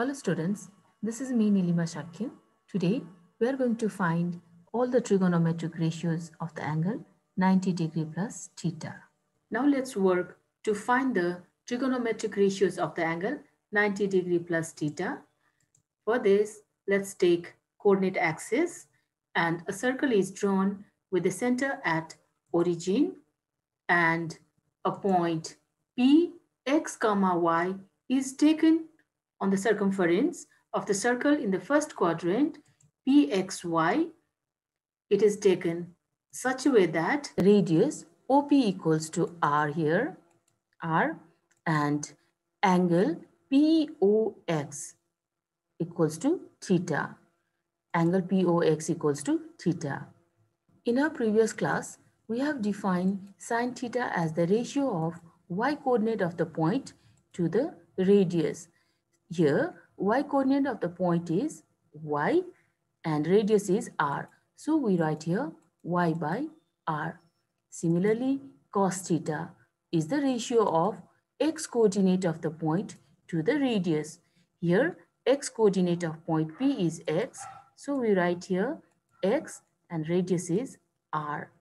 Hello students, this is me Nileema Shakya. Today we are going to find all the trigonometric ratios of the angle 90 degree plus theta. Now let's work to find the trigonometric ratios of the angle 90 degree plus theta. For this, let's take coordinate axis and a circle is drawn with the center at origin and a point P x comma y is taken on the circumference of the circle in the first quadrant pxy. It is taken such a way that radius OP equals to r here, r and angle POX equals to theta. Angle POX equals to theta. In our previous class, we have defined sine theta as the ratio of y coordinate of the point to the radius. Here, y coordinate of the point is y and radius is r. So we write here y by r. Similarly, cos theta is the ratio of x coordinate of the point to the radius. Here, x coordinate of point P is x. So we write here x and radius is r.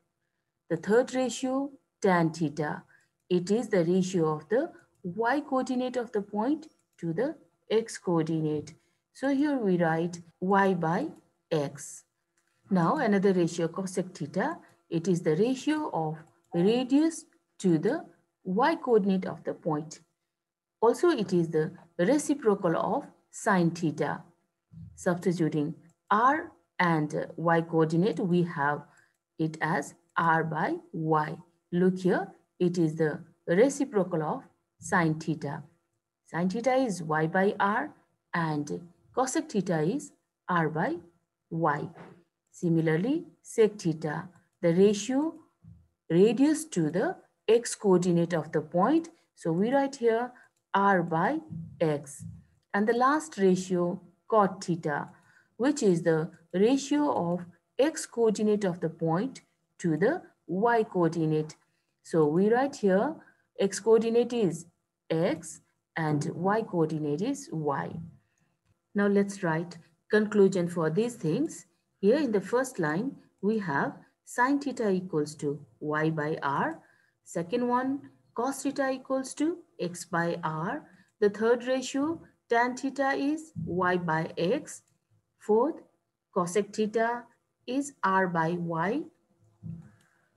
The third ratio, tan theta. It is the ratio of the y coordinate of the point to the x coordinate. So here we write y by x. Now another ratio cosec theta. It is the ratio of radius to the y coordinate of the point. Also it is the reciprocal of sine theta. Substituting r and y coordinate we have it as r by y. Look here it is the reciprocal of sine theta. Sine theta is y by r and cosec theta is r by y. Similarly, sec theta, the ratio radius to the x coordinate of the point. So we write here r by x. And the last ratio, cot theta, which is the ratio of x coordinate of the point to the y coordinate. So we write here x coordinate is x and y coordinate is y. Now let's write conclusion for these things. Here in the first line, we have sine theta equals to y by r. Second one, cos theta equals to x by r. The third ratio, tan theta is y by x. Fourth, cosec theta is r by y.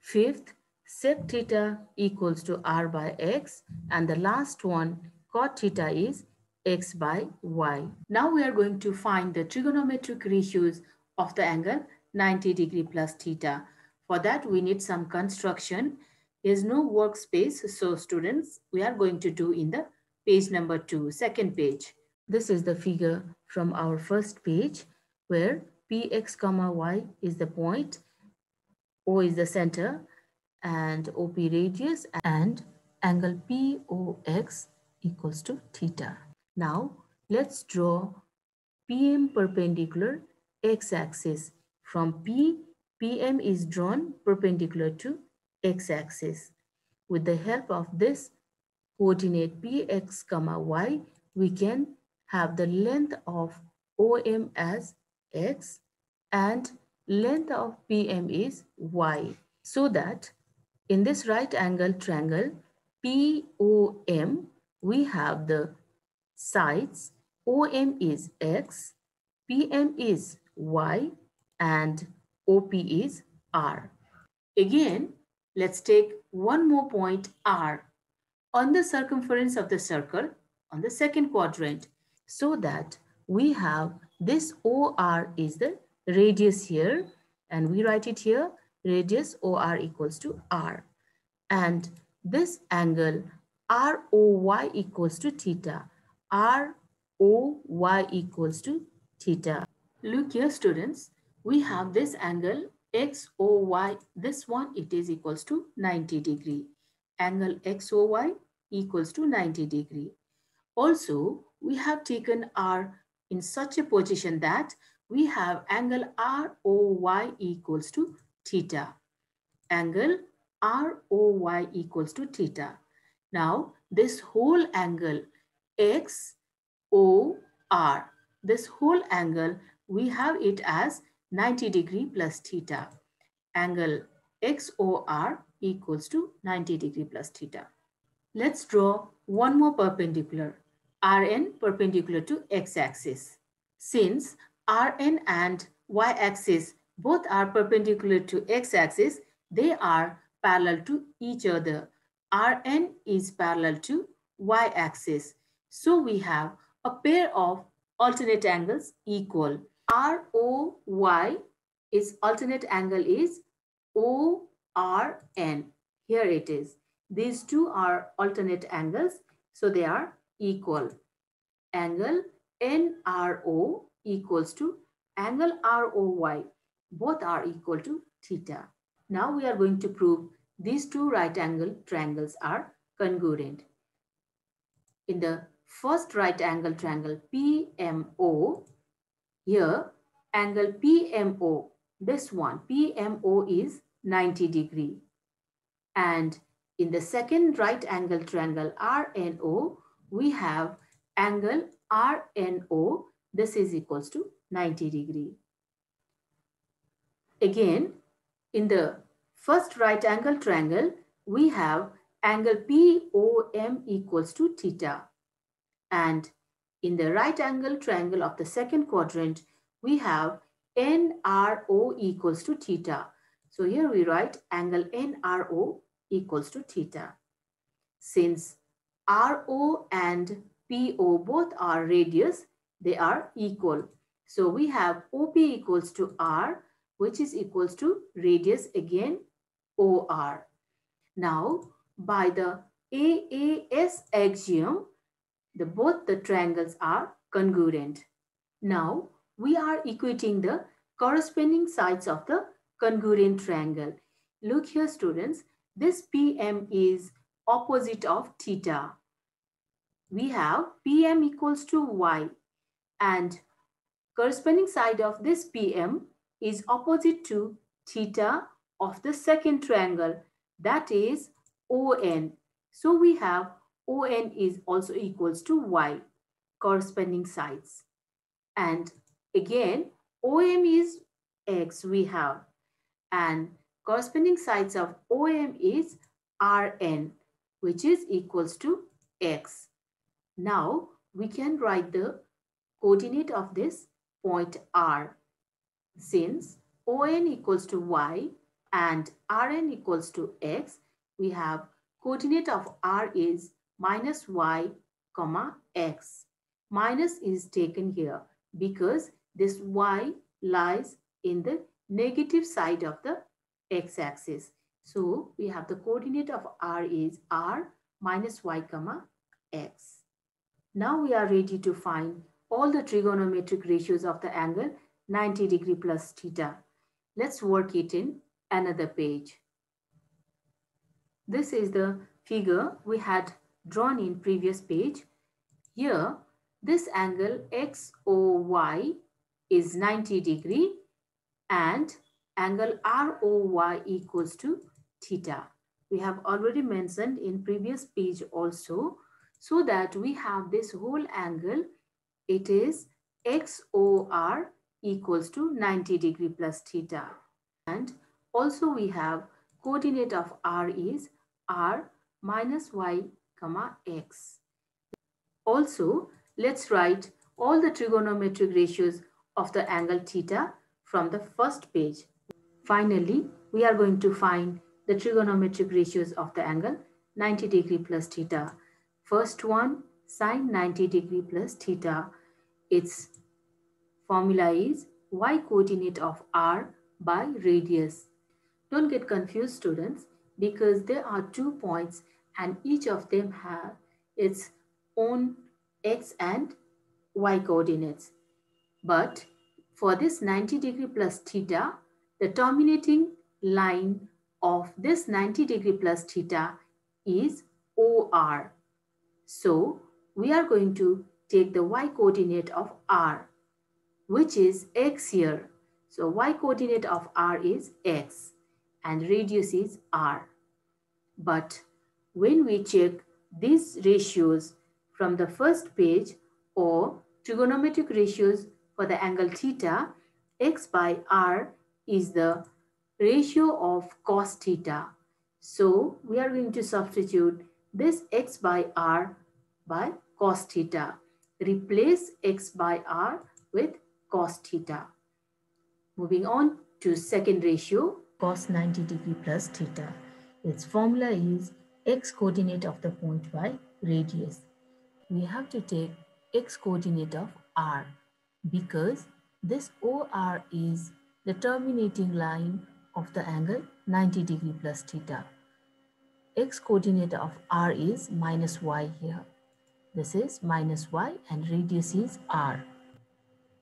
Fifth, sec theta equals to r by x. And the last one, cot theta is x by y. Now we are going to find the trigonometric ratios of the angle 90 degree plus theta. For that, we need some construction. There's no workspace. So students, we are going to do in the page number two, second page. This is the figure from our first page where px comma y is the point, O is the center, and OP radius, and angle POX equals to theta. Now, let's draw PM perpendicular x-axis. From P, PM is drawn perpendicular to x-axis. With the help of this coordinate px comma y, we can have the length of OM as x and length of PM is y. So that in this right angle triangle POM, we have the sides OM is X, PM is Y, and OP is R. Again, let's take one more point R on the circumference of the circle on the second quadrant so that we have this OR is the radius here and we write it here radius OR equals to R and this angle ROY equals to theta ROY equals to theta. Look here students, we have this angle XOY, this one it is equals to 90 degree. Angle XOY equals to 90 degree. Also, we have taken R in such a position that we have angle ROY equals to theta. Angle ROY equals to theta. Now, this whole angle X O r. This whole angle, we have it as 90 degree plus theta. Angle XOR equals to 90 degree plus theta. Let's draw one more perpendicular, Rn perpendicular to x-axis. Since Rn and y-axis both are perpendicular to x-axis, they are parallel to each other. Rn is parallel to y-axis. So we have a pair of alternate angles equal. ROY is alternate angle is ORN. Here it is. These two are alternate angles, so they are equal. Angle NRO equals to angle ROY. Both are equal to theta. Now we are going to prove these two right angle triangles are congruent. In the first right angle triangle PMO, here angle PMO, this one PMO is 90 degree. And in the second right angle triangle RNO, we have angle RNO, this is equals to 90 degree. Again, in the first right angle triangle, we have angle POM equals to theta. And in the right angle triangle of the second quadrant, we have NRO equals to theta. So here we write angle NRO equals to theta. Since RO and PO both are radius, they are equal. So we have OP equals to R, which is equals to radius again OR. Now, by the AAS axiom, the, both the triangles are congruent. Now, we are equating the corresponding sides of the congruent triangle. Look here, students. This PM is opposite of theta. We have PM equals to Y and corresponding side of this PM is opposite to theta of the second triangle that is ON. So we have ON is also equals to Y corresponding sides. And again, OM is X we have and corresponding sides of OM is Rn which is equals to X. Now we can write the coordinate of this point R. Since ON equals to Y and Rn equals to X, we have coordinate of R is minus Y comma X. Minus is taken here because this Y lies in the negative side of the x-axis. So we have the coordinate of r is r minus y comma x. Now we are ready to find all the trigonometric ratios of the angle 90 degree plus theta. Let's work it in another page. This is the figure we had drawn in previous page. Here, this angle XOY is 90 degree and angle ROY equals to theta. We have already mentioned in previous page also so that we have this whole angle. It is XOR equals to 90 degree plus theta. And also we have coordinate of R is R minus Y comma X. Also, let's write all the trigonometric ratios of the angle theta from the first page. Finally, we are going to find the trigonometric ratios of the angle 90 degree plus theta. First one, sine 90 degree plus theta. Its formula is y coordinate of r by radius. Don't get confused students because there are two points and each of them have its own x and y coordinates. But for this 90 degree plus theta, the terminating line of this 90 degree plus theta is OR. So we are going to take the y coordinate of r, which is x here. So y coordinate of r is x and radius is r. But when we check these ratios from the first page or trigonometric ratios for the angle theta, x by r is the ratio of cos theta. So we are going to substitute this x by r by cos theta. Replace x by r with cos theta. Moving on to second ratio, cos 90 degree plus theta. Its formula is x coordinate of the point by radius. We have to take x coordinate of r because this OR is the terminating line of the angle 90 degree plus theta. X coordinate of r is minus y here. This is minus y and radius is r.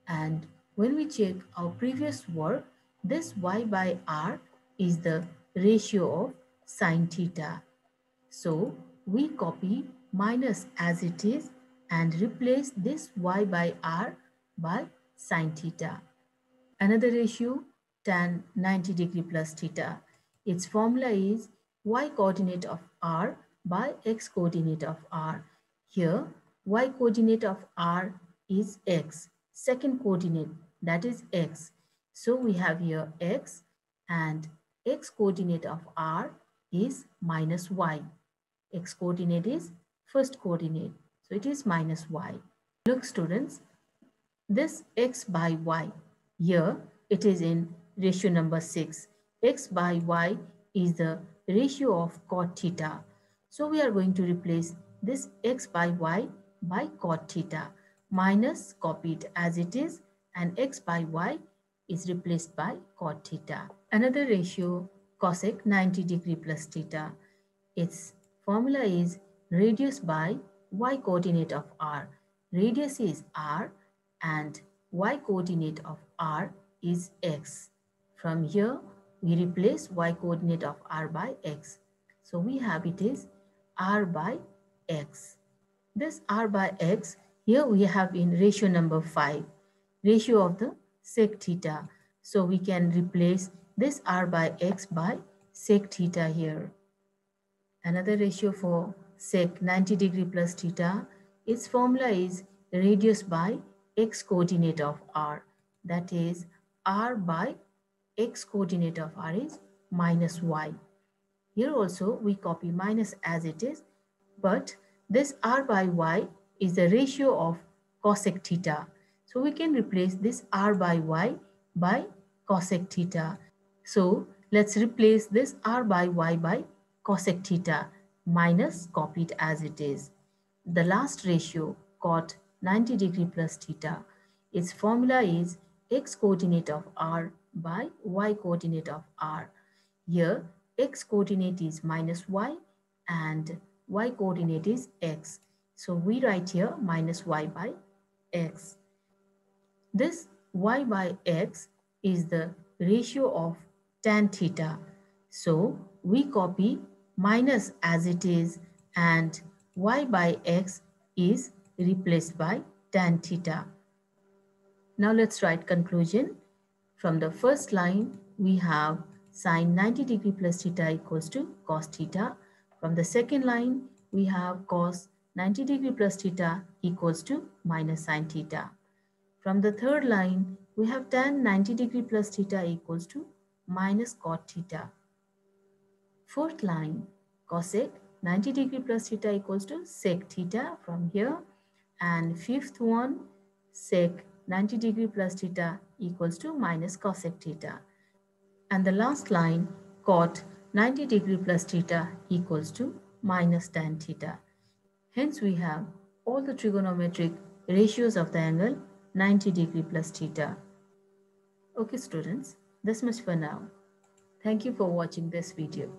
And when we check our previous work, this y by r is the ratio of sine theta. So we copy minus as it is and replace this y by r by sine theta. Another ratio tan 90 degree plus theta. Its formula is y coordinate of r by x coordinate of r. Here y coordinate of r is x. Second coordinate that is x. So we have here x and x coordinate of r is minus y. x coordinate is first coordinate. So it is minus y. Look students, this x by y, here it is in ratio number 6. x by y is the ratio of cot theta. So we are going to replace this x by y by cot theta minus copied as it is and x by y is replaced by cot theta. Another ratio cosec 90 degree plus theta. Its formula is radius by y coordinate of r. Radius is r and y coordinate of r is x. From here, we replace y coordinate of r by x. So we have it is r by x. This r by x, here we have in ratio number 5, ratio of the sec theta. So we can replace this r by x by sec theta here. Another ratio for sec 90 degree plus theta, its formula is radius by x coordinate of r. That is r by x coordinate of r is minus y. Here also we copy minus as it is, but this r by y is the ratio of cosec theta. So we can replace this r by y by cosec theta. So let's replace this r by y by cosec theta minus copied as it is. The last ratio cot 90 degree plus theta. Its formula is x coordinate of r by y coordinate of r. Here x coordinate is minus y and y coordinate is x. So we write here minus y by x. This y by x is the ratio of tan theta. So we copy minus as it is and y by x is replaced by tan theta. Now let's write conclusion. From the first line, we have sine 90 degree plus theta equals to cos theta. From the second line, we have cos 90 degree plus theta equals to minus sine theta. From the third line, we have tan 90 degree plus theta equals to minus cot theta. Fourth line, cosec 90 degree plus theta equals to sec theta from here. And fifth one, sec 90 degree plus theta equals to minus cosec theta. And the last line, cot 90 degree plus theta equals to minus tan theta. Hence, we have all the trigonometric ratios of the angle 90 degree plus theta. Okay, students, this much for now. Thank you for watching this video.